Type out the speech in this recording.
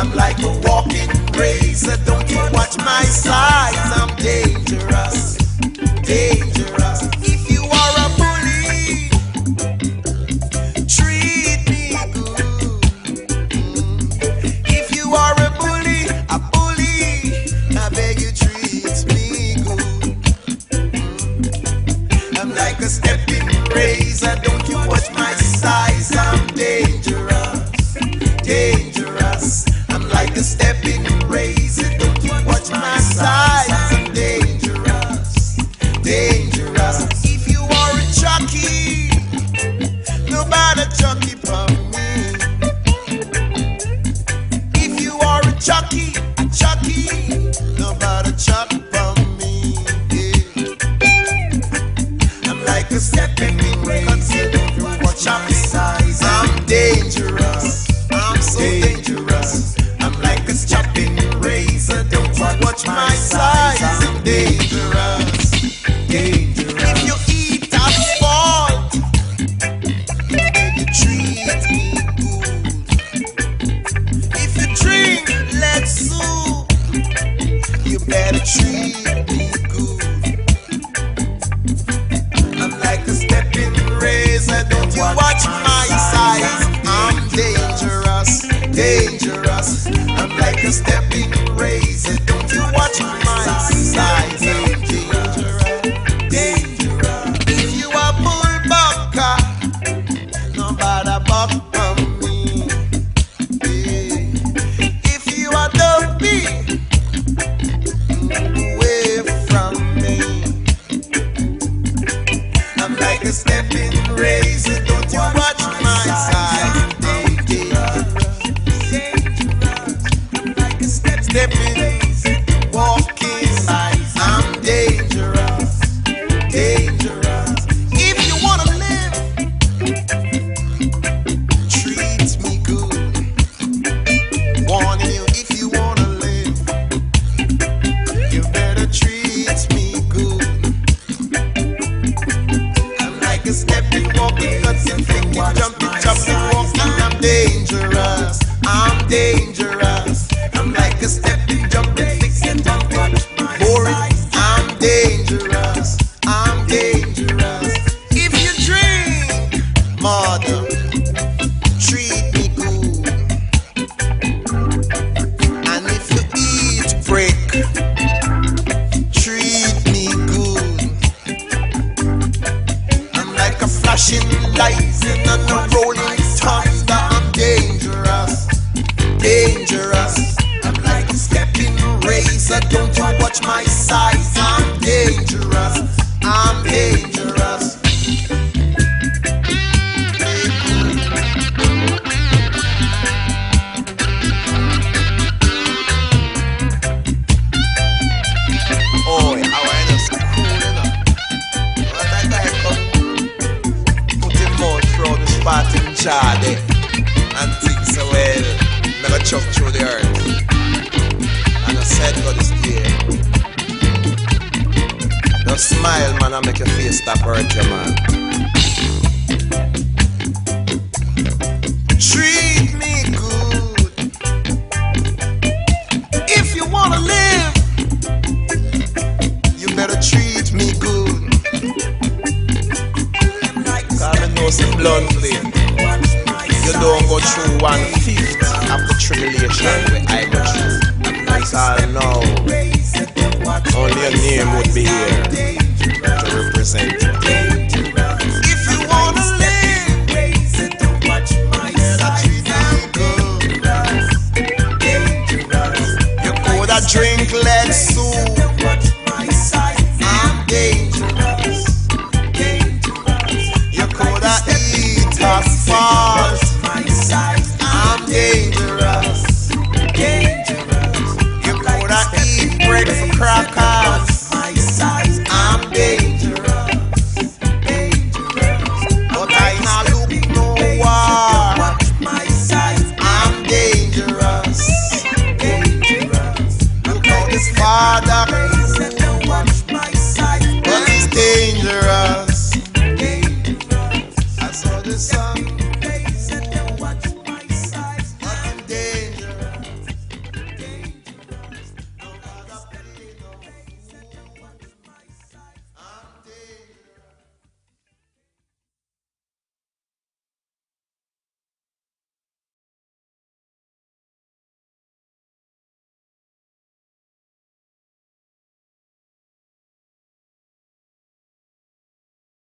I'm like a walking razor. Don't you watch my size? A stepping razor. Don't watch my size? I'm dangerous, dangerous. If you are a jockey, nobody for me. If you are a a jockey, nobody me. I'm like a stepping razor. Don't you watch my size? I'm dangerous. I'm so dangerous. Watch my size? I'm dangerous. Dangerous. If you eat asphalt, then you treat me good. If you drink lead soup, you better treat me good. I'm like a stepping razor. Don't you watch my size? I'm dangerous, dangerous. I'm like a stepping A stepping. Don't you watch my step stepping, I'm like a stepping, walking, cutting, flicking, jumping, jumping, walking. I'm dangerous. I'm dangerous. Smile, man, and make your face stop hurt you, man. Treat me good. If you wanna live, you better treat me good. Cause I know some bluntly. You don't go through one fifth of the tribulation where I go through. That's all now. Only your name would be here to represent. If you wanna live, watch my side. Dangerous, you coulda drink. I'm dangerous.